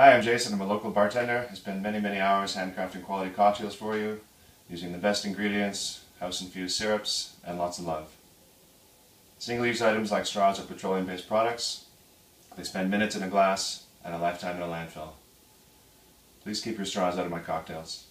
Hi, I'm Jason. I'm a local bartender. I spend many, many hours handcrafting quality cocktails for you, using the best ingredients, house-infused syrups, and lots of love. Single-use items like straws are petroleum-based products. They spend minutes in a glass and a lifetime in a landfill. Please keep your straws out of my cocktails.